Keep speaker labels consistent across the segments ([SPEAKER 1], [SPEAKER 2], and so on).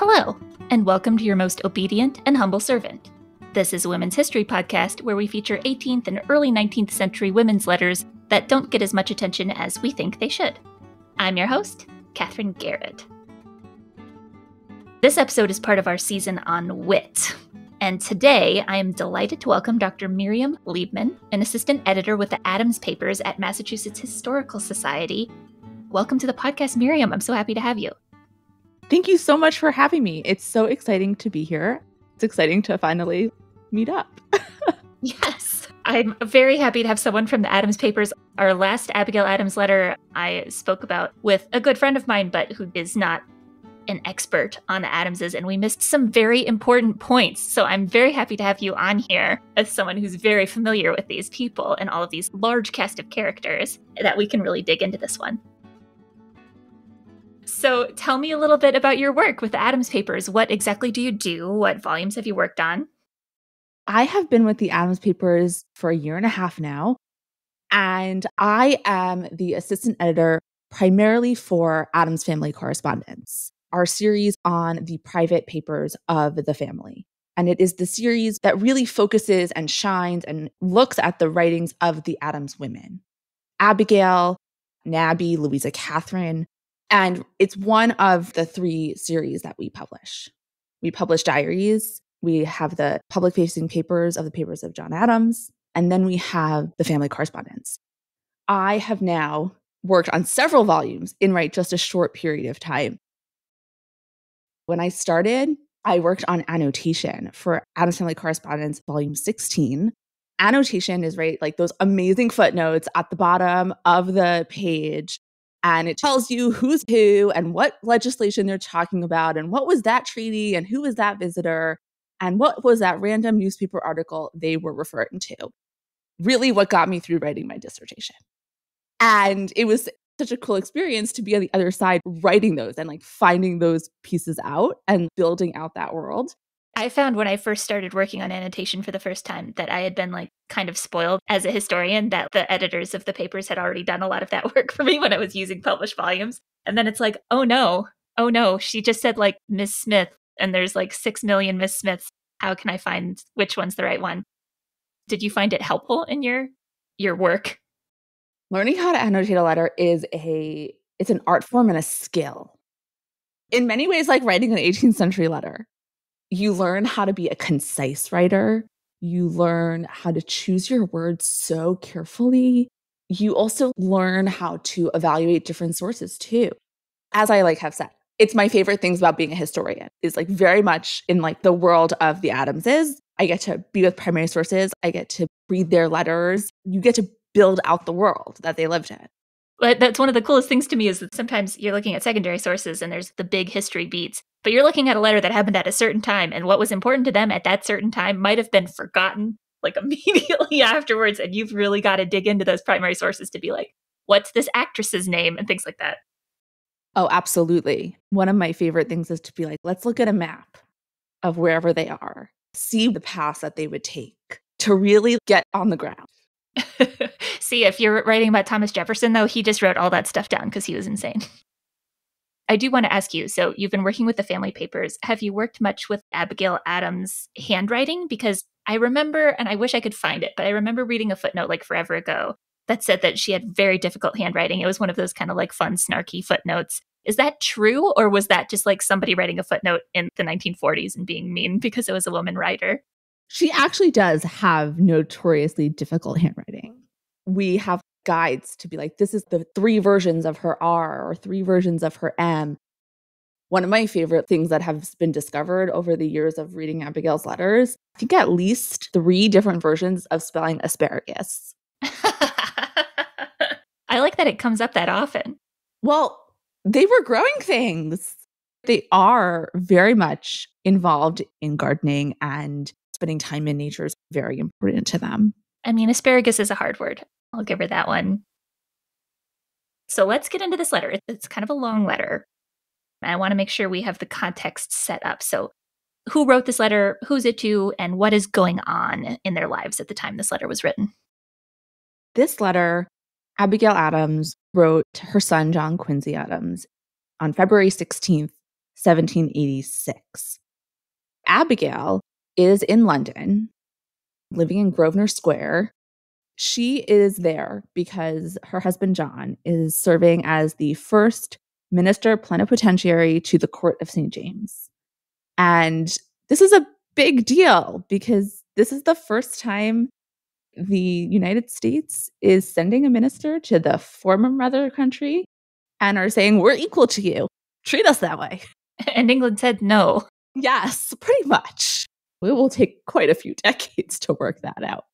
[SPEAKER 1] Hello, and welcome to your most obedient and humble servant. This is a women's history podcast where we feature 18th and early 19th century women's letters that don't get as much attention as we think they should. I'm your host, Katherine Garrett. This episode is part of our season on wit. And today I am delighted to welcome Dr. Miriam Liebman, an assistant editor with the Adams Papers at Massachusetts Historical Society. Welcome to the podcast, Miriam. I'm so happy to have you.
[SPEAKER 2] Thank you so much for having me. It's so exciting to be here. It's exciting to finally meet up.
[SPEAKER 1] yes. I'm very happy to have someone from the Adams Papers. Our last Abigail Adams letter I spoke about with a good friend of mine, but who is not an expert on the Adamses, and we missed some very important points. So I'm very happy to have you on here as someone who's very familiar with these people and all of these large cast of characters that we can really dig into this one. So tell me a little bit about your work with the Adams Papers. What exactly do you do? What volumes have you worked on?
[SPEAKER 2] I have been with the Adams Papers for a year and a half now, and I am the assistant editor primarily for Adams Family Correspondence, our series on the private papers of the family. And it is the series that really focuses and shines and looks at the writings of the Adams women Abigail, Nabby, Louisa Catherine, and it's one of the three series that we publish. We publish diaries, we have the public facing papers of the papers of John Adams, and then we have the family correspondence. I have now worked on several volumes in right just a short period of time. When I started, I worked on annotation for Adams Family Correspondence, volume 16. Annotation is right, like those amazing footnotes at the bottom of the page and it tells you who's who and what legislation they're talking about and what was that treaty and who was that visitor and what was that random newspaper article they were referring to. Really, what got me through writing my dissertation. And it was such a cool experience to be on the other side writing those and like finding those pieces out and building out that world.
[SPEAKER 1] I found when I first started working on annotation for the first time that I had been like kind of spoiled as a historian that the editors of the papers had already done a lot of that work for me when I was using published volumes. And then it's like, oh no, oh no, she just said like Miss Smith and there's like 6 million Miss Smiths. How can I find which one's the right one? Did you find it helpful in your your work?
[SPEAKER 2] Learning how to annotate a letter is a it's an art form and a skill. In many ways like writing an 18th century letter you learn how to be a concise writer. You learn how to choose your words so carefully. You also learn how to evaluate different sources too. As I like have said, it's my favorite things about being a historian is like very much in like the world of the Adamses. I get to be with primary sources. I get to read their letters. You get to build out the world that they lived in.
[SPEAKER 1] But that's one of the coolest things to me is that sometimes you're looking at secondary sources and there's the big history beats, but you're looking at a letter that happened at a certain time and what was important to them at that certain time might have been forgotten like immediately afterwards and you've really got to dig into those primary sources to be like what's this actress's name and things like that.
[SPEAKER 2] Oh, absolutely. One of my favorite things is to be like let's look at a map of wherever they are. See the paths that they would take to really get on the ground.
[SPEAKER 1] See, if you're writing about Thomas Jefferson, though, he just wrote all that stuff down because he was insane. I do want to ask you so, you've been working with the family papers. Have you worked much with Abigail Adams' handwriting? Because I remember, and I wish I could find it, but I remember reading a footnote like forever ago that said that she had very difficult handwriting. It was one of those kind of like fun, snarky footnotes. Is that true? Or was that just like somebody writing a footnote in the 1940s and being mean because it was a woman writer?
[SPEAKER 2] She actually does have notoriously difficult handwriting. We have guides to be like, this is the three versions of her R or three versions of her M. One of my favorite things that has been discovered over the years of reading Abigail's letters, I think at least three different versions of spelling asparagus.
[SPEAKER 1] I like that it comes up that often.
[SPEAKER 2] Well, they were growing things. They are very much involved in gardening and spending time in nature is very important to them.
[SPEAKER 1] I mean, asparagus is a hard word. I'll give her that one. So let's get into this letter. It's kind of a long letter. I want to make sure we have the context set up. So, who wrote this letter? Who's it to? And what is going on in their lives at the time this letter was written?
[SPEAKER 2] This letter, Abigail Adams wrote to her son, John Quincy Adams, on February 16th, 1786. Abigail is in London, living in Grosvenor Square. She is there because her husband John is serving as the first minister plenipotentiary to the court of St. James. And this is a big deal because this is the first time the United States is sending a minister to the former mother country and are saying, We're equal to you. Treat us that way.
[SPEAKER 1] And England said no.
[SPEAKER 2] Yes, pretty much. It will take quite a few decades to work that out.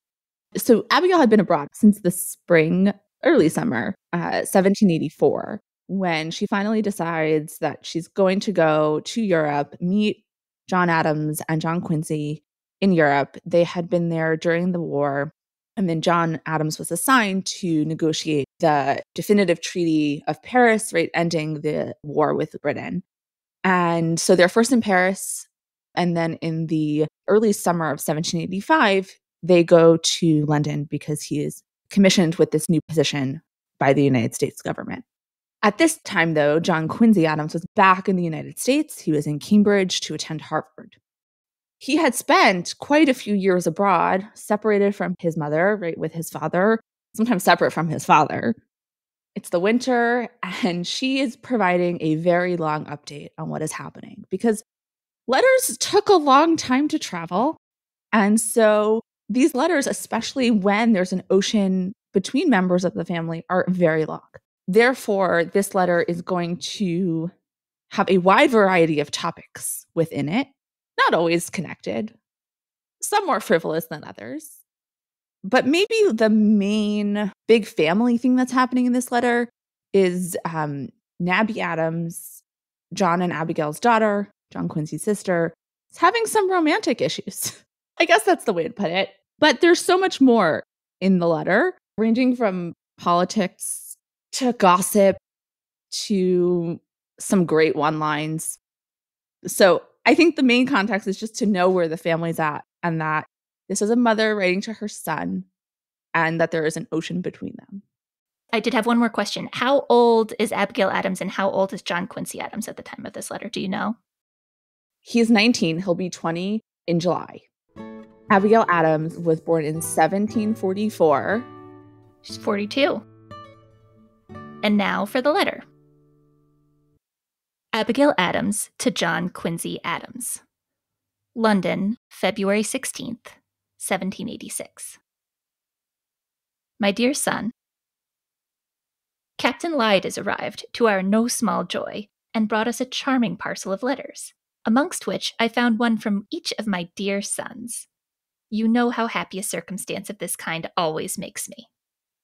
[SPEAKER 2] So, Abigail had been abroad since the spring, early summer, uh, 1784, when she finally decides that she's going to go to Europe, meet John Adams and John Quincy in Europe. They had been there during the war. And then John Adams was assigned to negotiate the definitive Treaty of Paris, right, ending the war with Britain. And so they're first in Paris. And then in the early summer of 1785, they go to London because he is commissioned with this new position by the United States government. At this time, though, John Quincy Adams was back in the United States. He was in Cambridge to attend Harvard. He had spent quite a few years abroad, separated from his mother, right, with his father, sometimes separate from his father. It's the winter, and she is providing a very long update on what is happening because letters took a long time to travel. And so these letters, especially when there's an ocean between members of the family, are very long. Therefore, this letter is going to have a wide variety of topics within it not always connected, some more frivolous than others. But maybe the main big family thing that's happening in this letter is um, Nabby Adams, John and Abigail's daughter, John Quincy's sister, is having some romantic issues. I guess that's the way to put it. But there's so much more in the letter, ranging from politics to gossip to some great one lines. So I think the main context is just to know where the family's at and that this is a mother writing to her son and that there is an ocean between them.
[SPEAKER 1] I did have one more question. How old is Abigail Adams and how old is John Quincy Adams at the time of this letter? Do you know?
[SPEAKER 2] He's 19. He'll be 20 in July. Abigail Adams was born in 1744.
[SPEAKER 1] She's 42. And now for the letter. Abigail Adams to John Quincy Adams. London, February 16th, 1786. My dear son, Captain Lyde has arrived, to our no small joy, and brought us a charming parcel of letters, amongst which I found one from each of my dear sons. You know how happy a circumstance of this kind always makes me.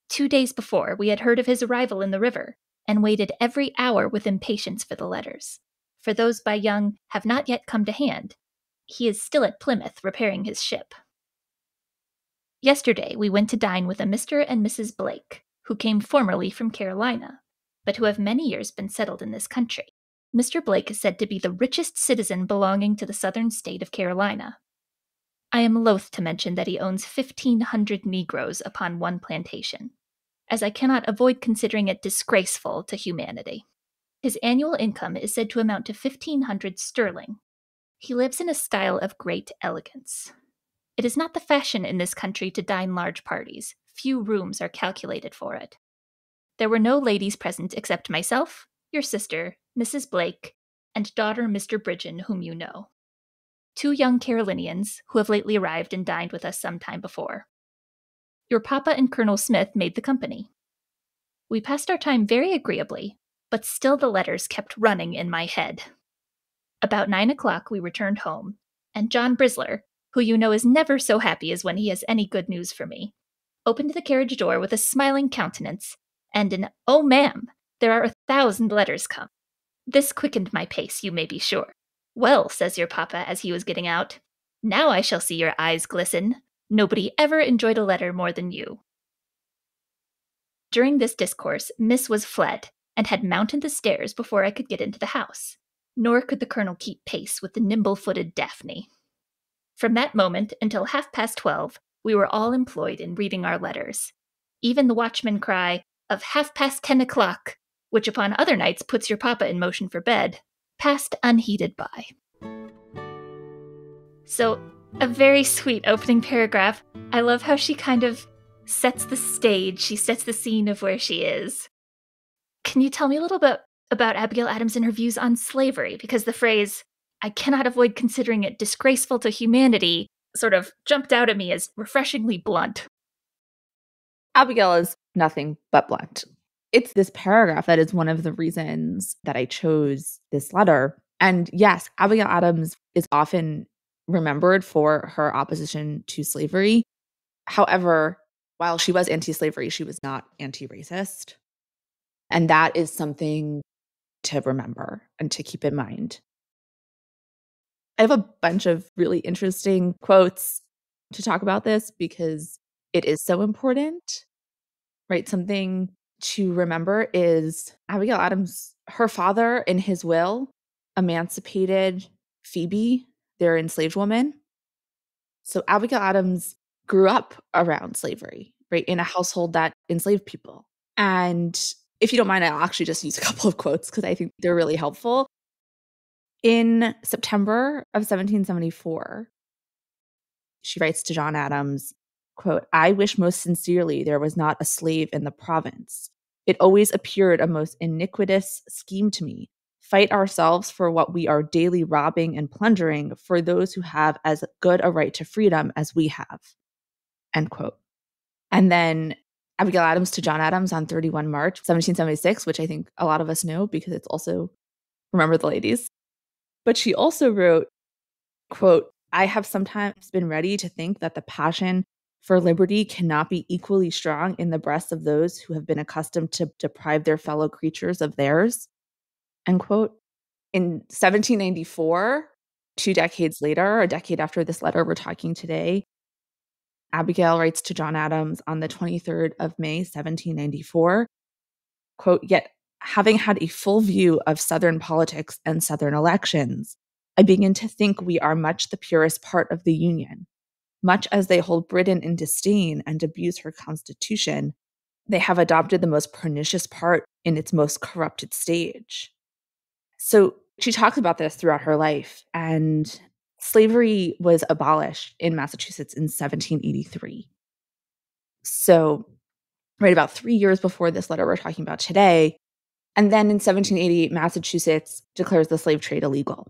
[SPEAKER 1] Two days before, we had heard of his arrival in the river, and waited every hour with impatience for the letters. For those by Young have not yet come to hand. He is still at Plymouth repairing his ship. Yesterday we went to dine with a Mr. and Mrs. Blake, who came formerly from Carolina, but who have many years been settled in this country. Mr. Blake is said to be the richest citizen belonging to the southern state of Carolina. I am loath to mention that he owns 1,500 Negroes upon one plantation as I cannot avoid considering it disgraceful to humanity. His annual income is said to amount to 1500 sterling. He lives in a style of great elegance. It is not the fashion in this country to dine large parties. Few rooms are calculated for it. There were no ladies present except myself, your sister, Mrs. Blake, and daughter Mr. Bridgen, whom you know. Two young Carolinians, who have lately arrived and dined with us some time before. Your papa and Colonel Smith made the company. We passed our time very agreeably, but still the letters kept running in my head. About nine o'clock, we returned home, and John Brisler, who you know is never so happy as when he has any good news for me, opened the carriage door with a smiling countenance and an Oh, ma'am, there are a thousand letters come. This quickened my pace, you may be sure. Well, says your papa as he was getting out, now I shall see your eyes glisten. Nobody ever enjoyed a letter more than you. During this discourse, Miss was fled, and had mounted the stairs before I could get into the house, nor could the colonel keep pace with the nimble footed Daphne. From that moment until half past twelve, we were all employed in reading our letters. Even the watchman cry of half past ten o'clock, which upon other nights puts your papa in motion for bed, passed unheeded by. So, a very sweet opening paragraph. I love how she kind of sets the stage, she sets the scene of where she is. Can you tell me a little bit about Abigail Adams and her views on slavery? Because the phrase, I cannot avoid considering it disgraceful to humanity, sort of jumped out at me as refreshingly blunt.
[SPEAKER 2] Abigail is nothing but blunt. It's this paragraph that is one of the reasons that I chose this letter. And yes, Abigail Adams is often remembered for her opposition to slavery. However, while she was anti slavery, she was not anti racist. And that is something to remember and to keep in mind. I have a bunch of really interesting quotes to talk about this because it is so important, right? Something to remember is Abigail Adams, her father in his will emancipated Phoebe, their enslaved woman. So Abigail Adams grew up around slavery, right? In a household that enslaved people. And if you don't mind, I'll actually just use a couple of quotes because I think they're really helpful. In September of 1774, she writes to John Adams, quote, I wish most sincerely there was not a slave in the province. It always appeared a most iniquitous scheme to me. Fight ourselves for what we are daily robbing and plundering for those who have as good a right to freedom as we have. End quote. And then Abigail Adams to John Adams on 31 March 1776, which I think a lot of us know because it's also Remember the Ladies. But she also wrote, quote, I have sometimes been ready to think that the passion for liberty cannot be equally strong in the breasts of those who have been accustomed to deprive their fellow creatures of theirs. End quote. In 1794, two decades later, a decade after this letter we're talking today, Abigail writes to John Adams on the 23rd of May, 1794, quote, yet having had a full view of Southern politics and Southern elections, I begin to think we are much the purest part of the Union. Much as they hold Britain in disdain and abuse her constitution, they have adopted the most pernicious part in its most corrupted stage. So she talks about this throughout her life, and slavery was abolished in Massachusetts in 1783. So, right about three years before this letter we're talking about today, and then in 1788, Massachusetts declares the slave trade illegal.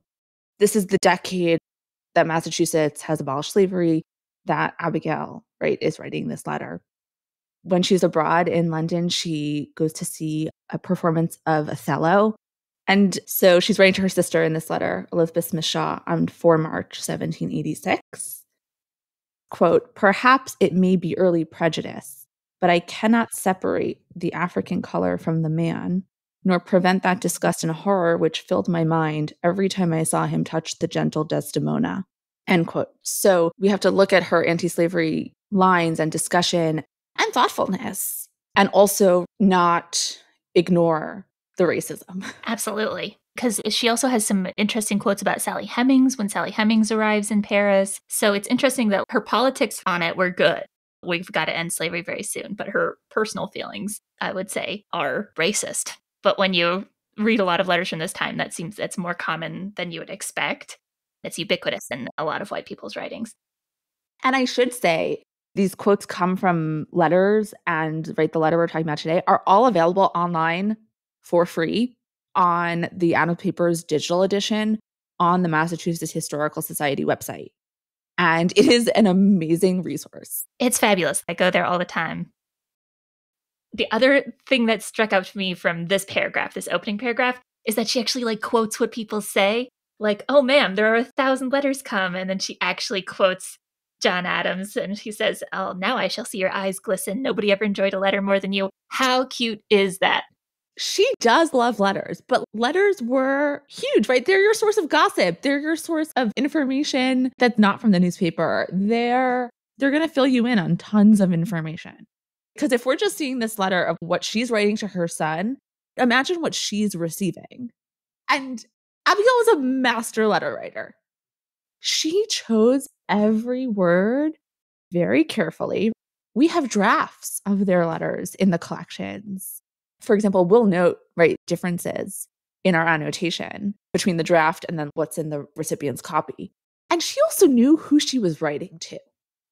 [SPEAKER 2] This is the decade that Massachusetts has abolished slavery that Abigail, right, is writing this letter. When she's abroad in London, she goes to see a performance of Othello. And so she's writing to her sister in this letter, Elizabeth Smith Shaw, on 4 March 1786. Quote, Perhaps it may be early prejudice, but I cannot separate the African color from the man nor prevent that disgust and horror which filled my mind every time I saw him touch the gentle Desdemona. End quote. So we have to look at her anti slavery lines and discussion and thoughtfulness, and also not ignore the racism.
[SPEAKER 1] Absolutely. Because she also has some interesting quotes about Sally Hemings when Sally Hemings arrives in Paris. So it's interesting that her politics on it were good. We've got to end slavery very soon, but her personal feelings, I would say, are racist. But when you read a lot of letters from this time, that seems it's more common than you would expect. It's ubiquitous in a lot of white people's writings.
[SPEAKER 2] And I should say, these quotes come from letters, and right, the letter we're talking about today are all available online for free on the Adams Papers digital edition on the Massachusetts Historical Society website. And it is an amazing resource.
[SPEAKER 1] It's fabulous. I go there all the time the other thing that struck out to me from this paragraph, this opening paragraph, is that she actually like quotes what people say. Like, oh ma'am, there are a thousand letters come. And then she actually quotes John Adams and she says, Oh, now I shall see your eyes glisten. Nobody ever enjoyed a letter more than you. How cute is that?
[SPEAKER 2] She does love letters, but letters were huge, right? They're your source of gossip. They're your source of information that's not from the newspaper. They're they're going to fill you in on tons of information. Because if we're just seeing this letter of what she's writing to her son, imagine what she's receiving. And Abigail was a master letter writer. She chose every word very carefully. We have drafts of their letters in the collections. For example, we'll note, right, differences in our annotation. between the draft and then what's in the recipient's copy. And she also knew who she was writing to.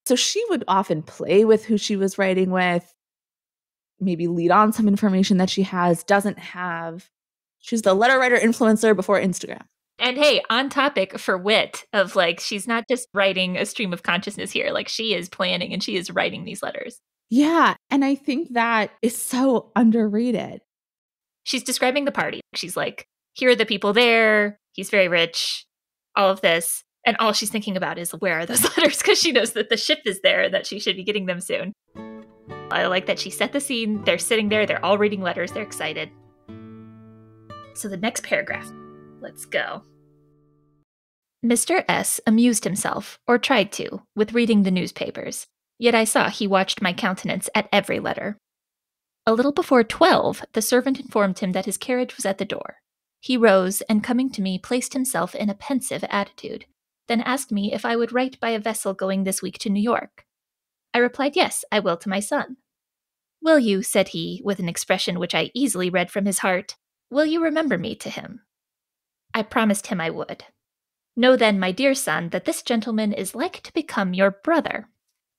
[SPEAKER 2] So she would often play with who she was writing with, maybe lead on some information that she has, doesn't have. She's the letter writer influencer before Instagram.
[SPEAKER 1] And hey, on topic for wit of like, she's not just writing a stream of consciousness here. Like, she is planning and she is writing these letters.
[SPEAKER 2] Yeah. And I think that is so underrated.
[SPEAKER 1] She's describing the party. She's like, here are the people there. He's very rich, all of this. And all she's thinking about is where are those letters because she knows that the ship is there and that she should be getting them soon. I like that she set the scene. They're sitting there, they're all reading letters, they're excited. So the next paragraph. Let's go. Mr. S amused himself, or tried to, with reading the newspapers, yet I saw he watched my countenance at every letter. A little before twelve, the servant informed him that his carriage was at the door. He rose, and coming to me, placed himself in a pensive attitude, then asked me if I would write by a vessel going this week to New York. I replied, Yes, I will to my son. Will you, said he, with an expression which I easily read from his heart, will you remember me to him? I promised him I would. Know then, my dear son, that this gentleman is like to become your brother.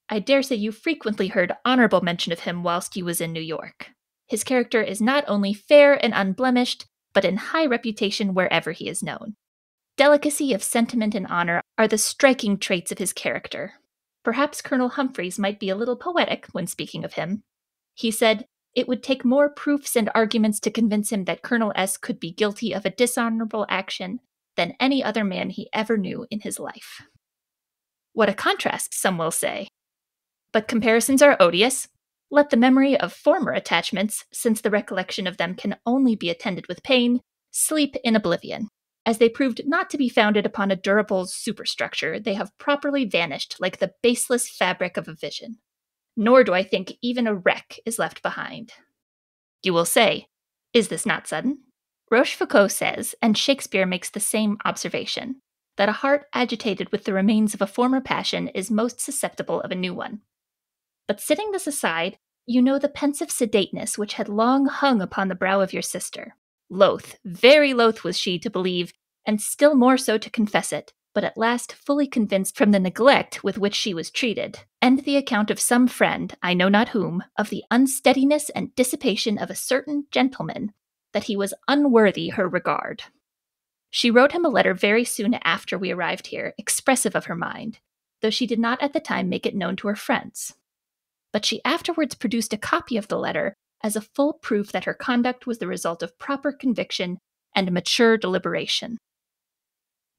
[SPEAKER 1] I dare say you frequently heard honorable mention of him whilst you was in New York. His character is not only fair and unblemished, but in high reputation wherever he is known. Delicacy of sentiment and honor are the striking traits of his character. Perhaps Colonel Humphreys might be a little poetic when speaking of him. He said, It would take more proofs and arguments to convince him that Colonel S. could be guilty of a dishonorable action than any other man he ever knew in his life. What a contrast, some will say. But comparisons are odious. Let the memory of former attachments, since the recollection of them can only be attended with pain, sleep in oblivion. As they proved not to be founded upon a durable superstructure, they have properly vanished like the baseless fabric of a vision. Nor do I think even a wreck is left behind. You will say, Is this not sudden? Rochefoucauld says, and Shakespeare makes the same observation, that a heart agitated with the remains of a former passion is most susceptible of a new one. But setting this aside, you know the pensive sedateness which had long hung upon the brow of your sister. Loath, very loath was she to believe, and still more so to confess it, but at last fully convinced from the neglect with which she was treated, and the account of some friend, I know not whom, of the unsteadiness and dissipation of a certain gentleman that he was unworthy her regard. She wrote him a letter very soon after we arrived here, expressive of her mind, though she did not at the time make it known to her friends. But she afterwards produced a copy of the letter as a full proof that her conduct was the result of proper conviction and mature deliberation.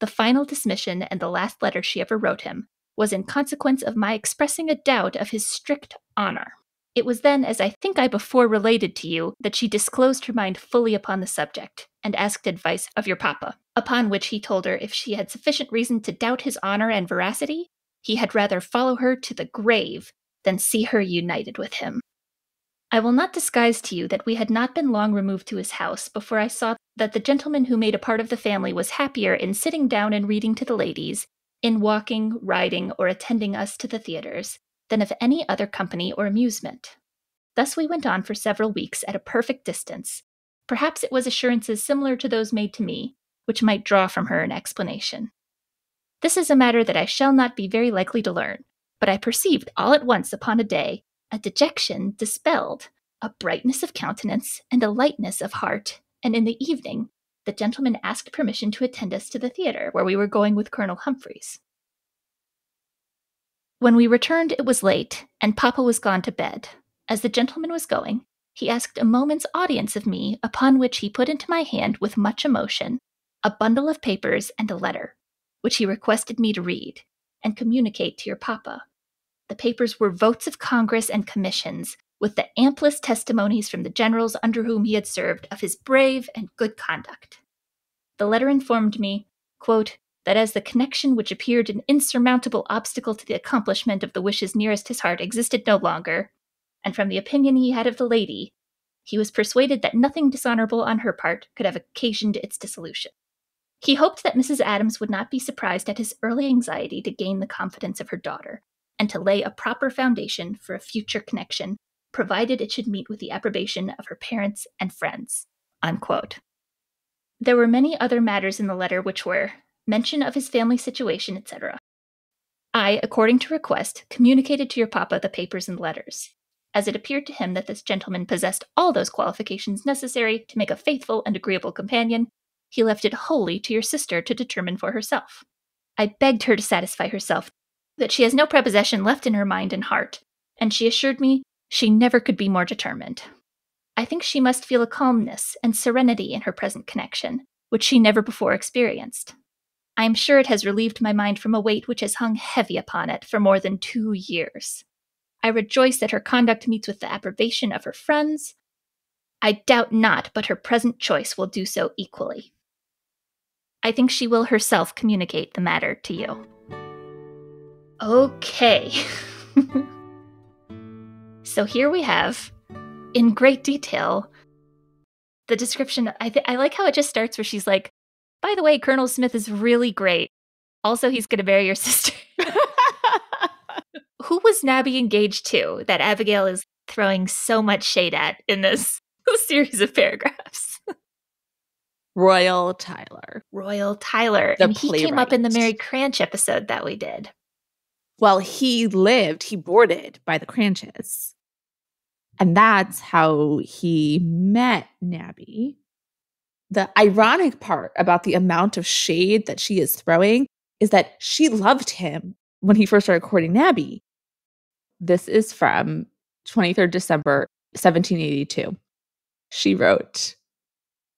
[SPEAKER 1] The final dismission and the last letter she ever wrote him was in consequence of my expressing a doubt of his strict honor. It was then, as I think I before related to you, that she disclosed her mind fully upon the subject, and asked advice of your papa, upon which he told her if she had sufficient reason to doubt his honor and veracity, he had rather follow her to the grave than see her united with him. I will not disguise to you that we had not been long removed to his house before I saw that the gentleman who made a part of the family was happier in sitting down and reading to the ladies, in walking, riding, or attending us to the theatres, than of any other company or amusement. Thus we went on for several weeks at a perfect distance. Perhaps it was assurances similar to those made to me, which might draw from her an explanation. This is a matter that I shall not be very likely to learn, but I perceived all at once upon a day a dejection dispelled, a brightness of countenance, and a lightness of heart, and in the evening the gentleman asked permission to attend us to the theatre, where we were going with Colonel Humphreys. When we returned, it was late, and Papa was gone to bed. As the gentleman was going, he asked a moment's audience of me, upon which he put into my hand, with much emotion, a bundle of papers and a letter, which he requested me to read and communicate to your papa. The papers were votes of Congress and commissions, with the amplest testimonies from the generals under whom he had served of his brave and good conduct. The letter informed me, quote, that as the connection which appeared an insurmountable obstacle to the accomplishment of the wishes nearest his heart existed no longer, and from the opinion he had of the lady, he was persuaded that nothing dishonorable on her part could have occasioned its dissolution. He hoped that Mrs. Adams would not be surprised at his early anxiety to gain the confidence of her daughter, and to lay a proper foundation for a future connection, provided it should meet with the approbation of her parents and friends. Unquote. There were many other matters in the letter which were mention of his family situation, etc. I, according to request, communicated to your papa the papers and letters, as it appeared to him that this gentleman possessed all those qualifications necessary to make a faithful and agreeable companion. He left it wholly to your sister to determine for herself. I begged her to satisfy herself that she has no prepossession left in her mind and heart, and she assured me she never could be more determined. I think she must feel a calmness and serenity in her present connection, which she never before experienced. I am sure it has relieved my mind from a weight which has hung heavy upon it for more than two years. I rejoice that her conduct meets with the approbation of her friends. I doubt not but her present choice will do so equally. I think she will herself communicate the matter to you. Okay. so here we have, in great detail, the description. I, th- I like how it just starts where she's like, by the way, Colonel Smith is really great. Also, he's going to marry your sister. Who was Nabby engaged to that Abigail is throwing so much shade at in this series of paragraphs?
[SPEAKER 2] Royall Tyler.
[SPEAKER 1] Royall Tyler.
[SPEAKER 2] The
[SPEAKER 1] and he came up in the. Mary Cranch episode that we did.
[SPEAKER 2] Well, he lived, he boarded by the Cranches. And that's how he met Nabby. The ironic part about the amount of shade that she is throwing is that she loved him when he first started courting Nabby. This is from 23rd December 1782. She wrote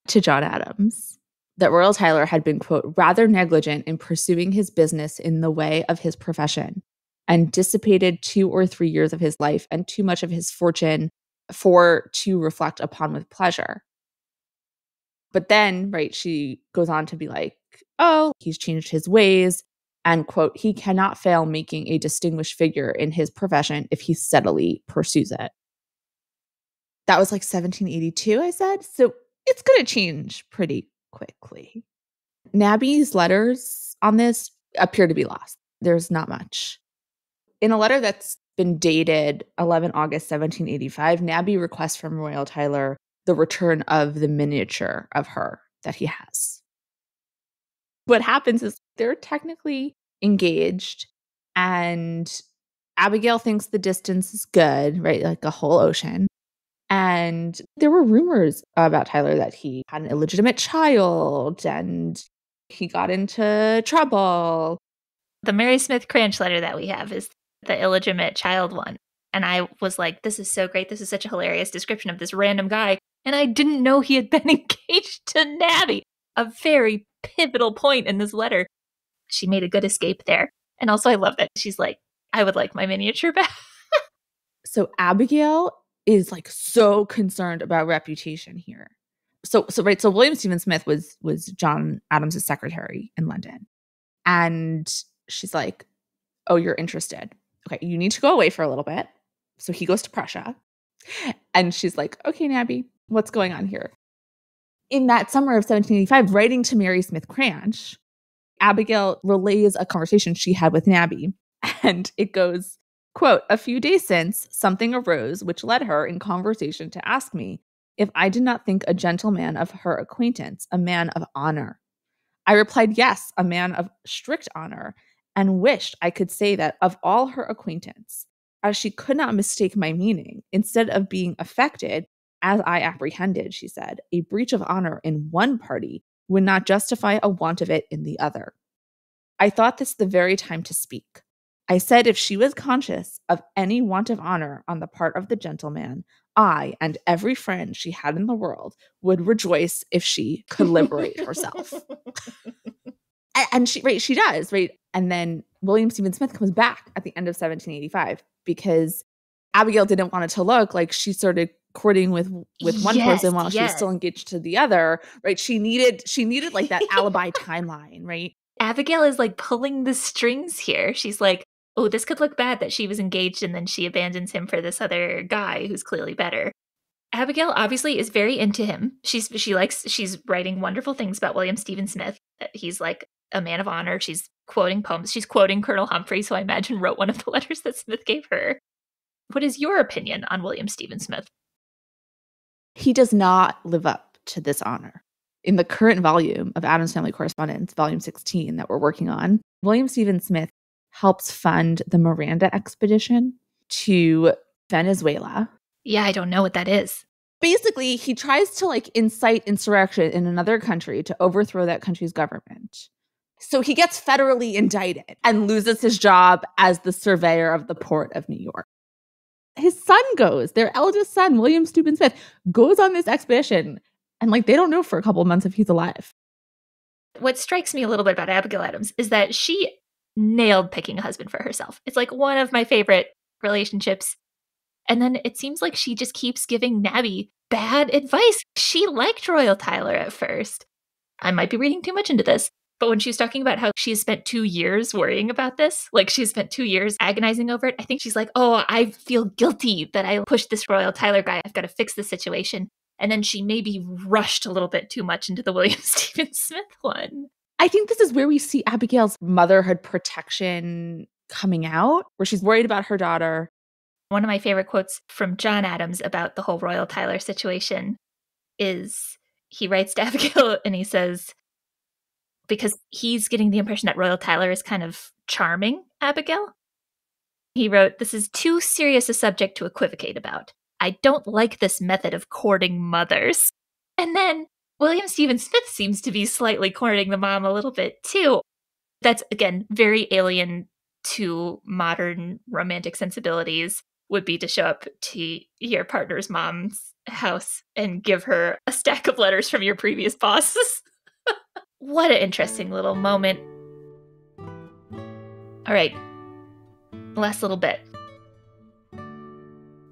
[SPEAKER 2] to John Adams that Royall Tyler had been, quote, rather negligent in pursuing his business in the way of his profession and dissipated two or three years of his life and too much of his fortune for to reflect upon with pleasure. But then, right, she goes on to be like, oh, he's changed his ways. And quote, he cannot fail making a distinguished figure in his profession if he steadily pursues it. That was like 1782, I said. So it's going to change pretty quickly. Nabby's letters on this appear to be lost. There's not much. In a letter that's been dated 11 August 1785, Nabby requests from Royall Tyler the return of the miniature of her that he has. What happens is they're technically engaged, and Abigail thinks the distance is good, right? Like a whole ocean. And there were rumors about Tyler that he had an illegitimate child and he got into trouble.
[SPEAKER 1] The Mary Smith Cranch letter that we have is the illegitimate child one. And I was like, this is so great. This is such a hilarious description of this random guy. And I didn't know he had been engaged to Nabby. A very pivotal point in this letter. She made a good escape there. And also, I love that she's like, I would like my miniature back.
[SPEAKER 2] So Abigail is like so concerned about reputation here. So so right, so William Stephen Smith was was John Adams' secretary in London. And she's like, "Oh, you're interested. Okay, you need to go away for a little bit." So he goes to Prussia. And she's like, "Okay, Nabby, what's going on here?" In that summer of 1785, writing to Mary Smith Cranch, Abigail relays a conversation she had with Nabby. And it goes, quote, a few days since, something arose which led her in conversation to ask me if I did not think a gentleman of her acquaintance a man of honor. I replied, yes, a man of strict honor, and wished I could say that of all her acquaintance, as she could not mistake my meaning, instead of being affected, as I apprehended, she said, a breach of honor in one party would not justify a want of it in the other. I thought this the very time to speak. I said if she was conscious of any want of honor on the part of the gentleman, I and every friend she had in the world would rejoice if she could liberate herself. And she right, she does, right? And then William Stephen Smith comes back at the end of 1785 because Abigail didn't want it to look like she started courting with with one
[SPEAKER 1] Yes,
[SPEAKER 2] person while she was still engaged to the other, right? She needed she needed like that alibi timeline, right?
[SPEAKER 1] Abigail is like pulling the strings here. She's like, oh, this could look bad that she was engaged and then she abandons him for this other guy who's clearly better. Abigail obviously is very into him. She's she likes she's writing wonderful things about William Stephen Smith. Uh, He's like a man of honor. She's quoting poems. She's quoting Colonel Humphrey, so I imagine wrote one of the letters that Smith gave her. What is your opinion on William Stephen Smith?
[SPEAKER 2] He does not live up to this honor. In the current volume of Adams Family Correspondence, volume 16 that we're working on, William Stephen Smith helps fund the Miranda expedition to Venezuela.
[SPEAKER 1] Yeah, I don't know what that is.
[SPEAKER 2] Basically, he tries to like incite insurrection in another country to overthrow that country's government. So he gets federally indicted and loses his job as the surveyor of the port of New York. His son goes, their eldest son, William Steuben Smith, goes on this expedition. And like they don't know for a couple months if he's alive.
[SPEAKER 1] What strikes me a little bit about Abigail Adams is that she nailed picking a husband for herself. It's like one of my favorite relationships. And then it seems like she just keeps giving Nabby bad advice. She liked Royall Tyler at first. I might be reading too much into this, but when she's talking about how she's spent two years worrying about this, like she's spent two years agonizing over it, I think she's like, oh, I feel guilty that I pushed this Royall Tyler guy. I've got to fix the situation. And then she maybe rushed a little bit too much into the William Stephen Smith one.
[SPEAKER 2] I think this is where we see Abigail's motherhood protection coming out, where she's worried about her daughter.
[SPEAKER 1] One of my favorite quotes from John Adams about the whole Royall Tyler situation is he writes to Abigail and he says, because he's getting the impression that Royall Tyler is kind of charming Abigail. He wrote, This is too serious a subject to equivocate about. I don't like this method of courting mothers. And then William Stephen Smith seems to be slightly courting the mom a little bit too. That's, again, very alien to modern romantic sensibilities, would be to show up to your partner's mom's house and give her a stack of letters from your previous bosses. What an interesting little moment. All right, last little bit.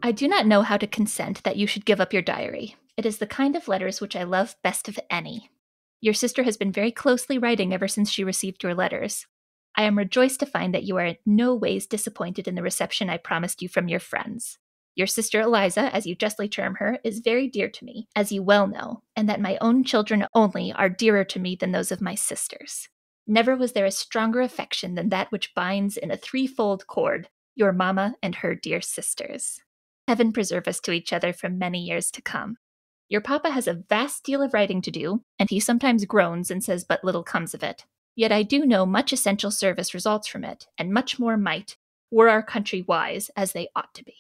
[SPEAKER 1] I do not know how to consent that you should give up your diary. It is the kind of letters which I love best of any. Your sister has been very closely writing ever since she received your letters. I am rejoiced to find that you are in no ways disappointed in the reception I promised you from your friends. Your sister Eliza, as you justly term her, is very dear to me, as you well know, and that my own children only are dearer to me than those of my sisters. Never was there a stronger affection than that which binds in a threefold cord your mamma and her dear sisters. Heaven preserve us to each other for many years to come. Your papa has a vast deal of writing to do, and he sometimes groans and says but little comes of it. Yet I do know much essential service results from it, and much more might, were our country wise as they ought to be.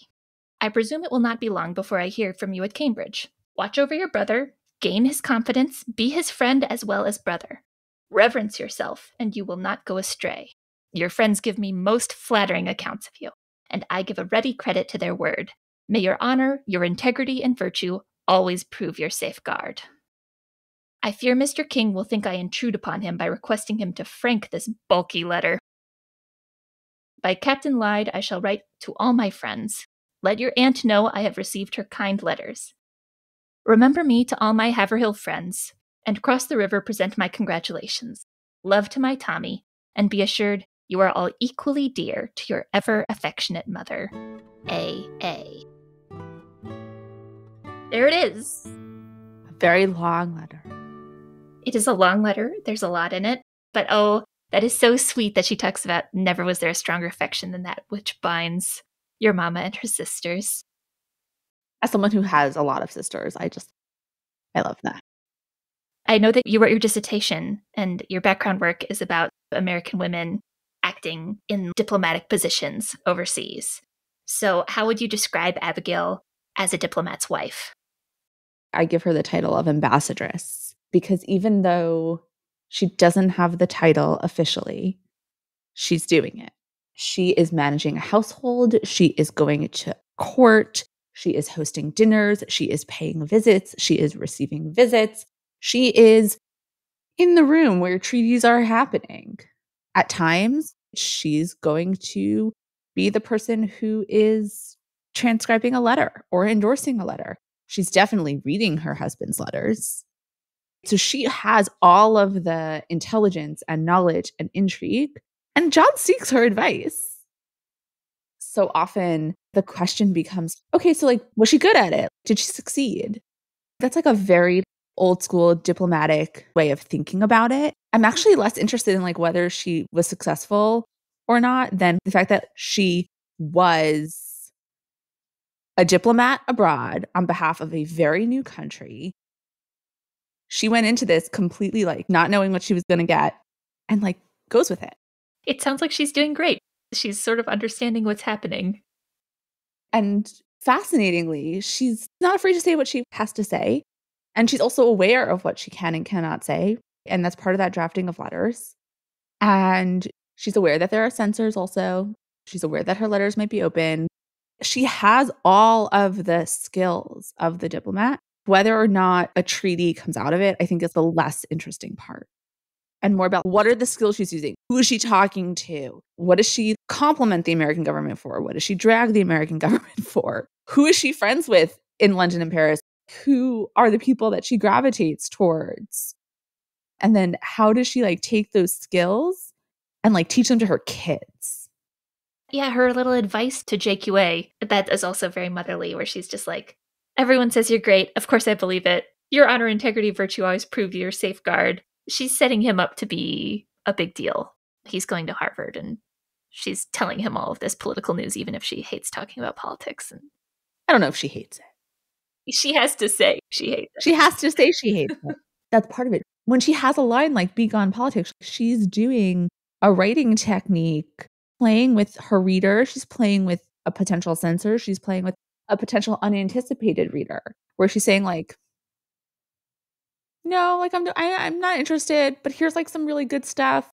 [SPEAKER 1] I presume it will not be long before I hear from you at Cambridge. Watch over your brother, gain his confidence, be his friend as well as brother. Reverence yourself, and you will not go astray. Your friends give me most flattering accounts of you, and I give a ready credit to their word. May your honor, your integrity, and virtue always prove your safeguard. I fear Mr. King will think I intrude upon him by requesting him to frank this bulky letter. By Captain Lyde, I shall write to all my friends, let your aunt know I have received her kind letters. Remember me to all my Haverhill friends, and cross the river present my congratulations. Love to my Tommy, and be assured you are all equally dear to your ever affectionate mother, A. A. There it is.
[SPEAKER 2] A very long letter.
[SPEAKER 1] It is a long letter. There's a lot in it. But oh, that is so sweet that she talks about never was there a stronger affection than that which binds your mama and her sisters.
[SPEAKER 2] As someone who has a lot of sisters, I just, I love that.
[SPEAKER 1] I know that you wrote your dissertation and your background work is about American women acting in diplomatic positions overseas. So, how would you describe Abigail as a diplomat's wife?
[SPEAKER 2] I give her the title of ambassadress because even though she doesn't have the title officially, she's doing it. She is managing a household. She is going to court. She is hosting dinners. She is paying visits. She is receiving visits. She is in the room where treaties are happening. At times, she's going to be the person who is transcribing a letter or endorsing a letter. She's definitely reading her husband's letters. So she has all of the intelligence and knowledge and intrigue and John seeks her advice. So often the question becomes okay, so like, was she good at it? Did she succeed? That's like a very old school diplomatic way of thinking about it. I'm actually less interested in like whether she was successful or not than the fact that she was a diplomat abroad on behalf of a very new country. She went into this completely like not knowing what she was going to get and like goes with it.
[SPEAKER 1] It sounds like she's doing great. She's sort of understanding what's happening.
[SPEAKER 2] And fascinatingly, she's not afraid to say what she has to say. And she's also aware of what she can and cannot say. And that's part of that drafting of letters. And she's aware that there are censors also. She's aware that her letters might be open. She has all of the skills of the diplomat. Whether or not a treaty comes out of it, I think is the less interesting part. And more about what are the skills she's using? Who is she talking to? What does she compliment the American government for? What does she drag the American government for? Who is she friends with in London and Paris? Who are the people that she gravitates towards? And then how does she like take those skills and like teach them to her kids?
[SPEAKER 1] Yeah, her little advice to JQA, that is also very motherly, where she's just like, everyone says you're great. Of course, I believe it. Your honor, integrity, virtue always prove your safeguard. She's setting him up to be a big deal. He's going to Harvard and she's telling him all of this political news, even if she hates talking about politics. And
[SPEAKER 2] I don't know if she hates it.
[SPEAKER 1] She has to say she hates it.
[SPEAKER 2] She has to say she hates it. That's part of it. When she has a line like be gone politics, she's doing a writing technique, playing with her reader. She's playing with a potential censor. She's playing with a potential unanticipated reader, where she's saying, like, no, like I'm I, I'm not interested, but here's like some really good stuff.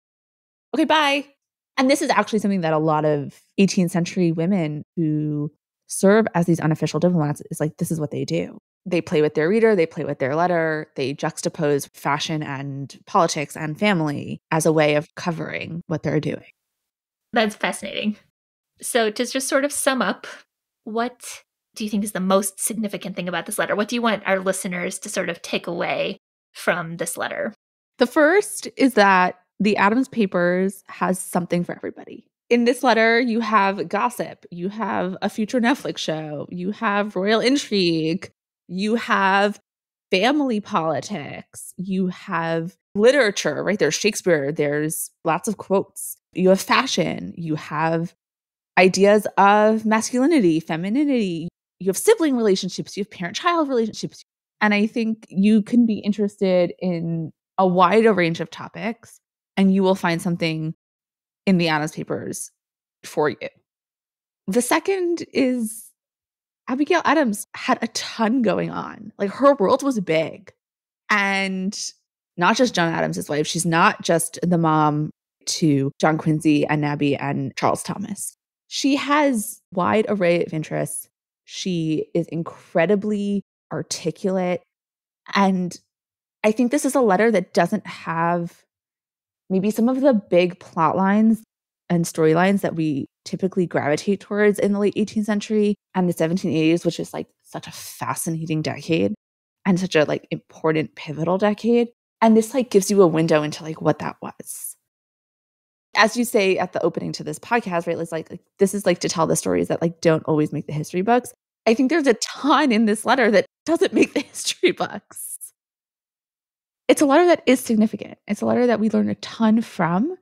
[SPEAKER 2] Okay, bye. And this is actually something that a lot of 18th century women who serve as these unofficial diplomats is like this is what they do. They play with their reader, they play with their letter, they juxtapose fashion and politics and family as a way of covering what they're doing.
[SPEAKER 1] That's fascinating. So, to just sort of sum up, what do you think is the most significant thing about this letter? What do you want our listeners to sort of take away from this letter?
[SPEAKER 2] The first is that the Adams Papers has something for everybody. In this letter, you have gossip, you have a future Netflix show, you have royal intrigue, you have family politics, you have literature, right? There's Shakespeare, there's lots of quotes, you have fashion, you have ideas of masculinity, femininity, you have sibling relationships, you have parent child relationships. And I think you can be interested in a wider range of topics and you will find something in the Adams papers for you. The second is Abigail Adams had a ton going on. Like her world was big. And not just John Adams, wife, she's not just the mom to John Quincy and Nabby and Charles Thomas. She has wide array of interests. She is incredibly articulate. And I think this is a letter that doesn't have maybe some of the big plot lines and storylines that we typically gravitate towards in the late 18th century and the 1780s, which is like such a fascinating decade and such a like important pivotal decade. And this like gives you a window into like what that was. As you say at the opening to this podcast, right? It's like, like this is like to tell the stories that like don't always make the history books. I think there's a ton in this letter that doesn't make the history books it's a letter that is significant. It's a letter that we learn a ton from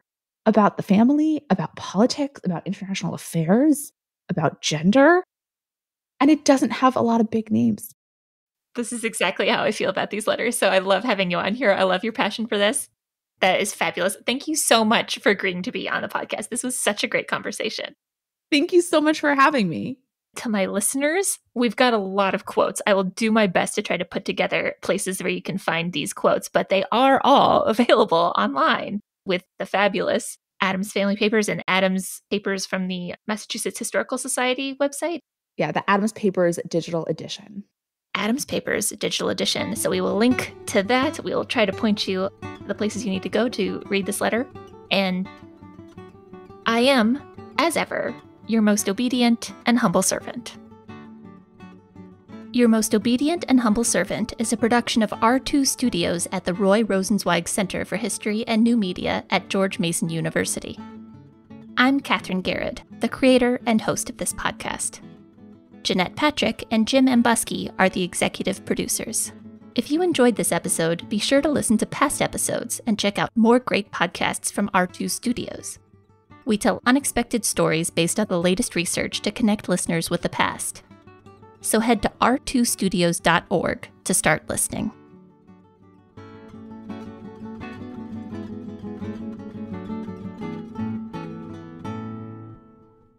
[SPEAKER 2] about the family, about politics, about international affairs, about gender. And it doesn't have a lot of big names.
[SPEAKER 1] This is exactly how I feel about these letters. So I love having you on here. I love your passion for this. That is fabulous. Thank you so much for agreeing to be on the podcast. This was such a great conversation.
[SPEAKER 2] Thank you so much for having me
[SPEAKER 1] to my listeners, we've got a lot of quotes. I will do my best to try to put together places where you can find these quotes, but they are all available online with the fabulous Adams Family Papers and Adams Papers from the Massachusetts Historical Society website.
[SPEAKER 2] Yeah, the Adams Papers digital edition.
[SPEAKER 1] Adams Papers digital edition. So we will link to that. We will try to point you the places you need to go to read this letter. And I am, as ever, your most obedient and humble servant. Your Most Obedient and Humble Servant is a production of R2 Studios at the Roy Rosenzweig Center for History and New Media at George Mason University. I'm Katherine Garrett, the creator and host of this podcast. Jeanette Patrick and Jim Ambuske are the executive producers. If you enjoyed this episode, be sure to listen to past episodes and check out more great podcasts from R2 Studios. We tell unexpected stories based on the latest research to connect listeners with the past. So head to r2studios.org to start listening.